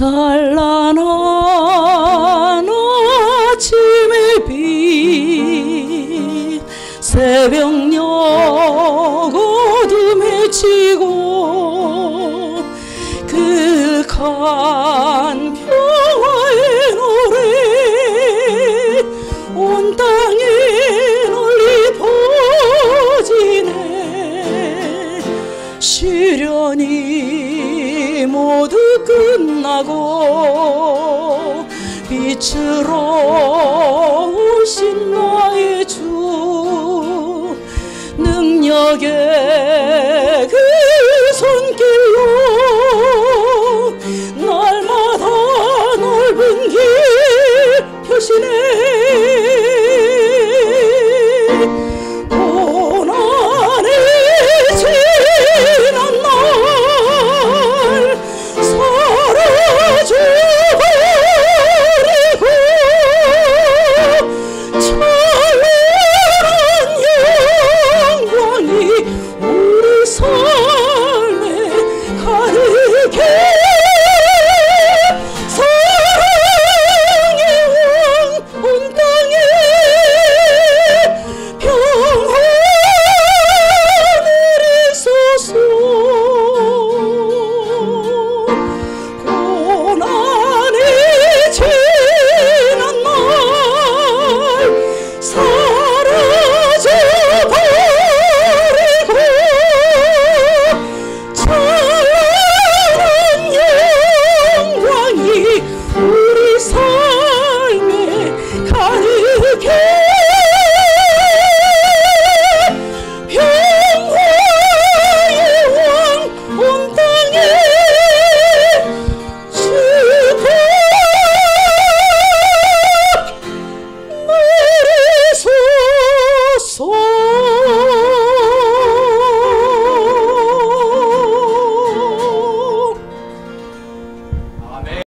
찬란한 아침의 빛 새벽녘 어둠에 지고 그간 평화의 노래 온 땅에 널리 퍼지네. 시련이 모두 끝나고 빛으로 오신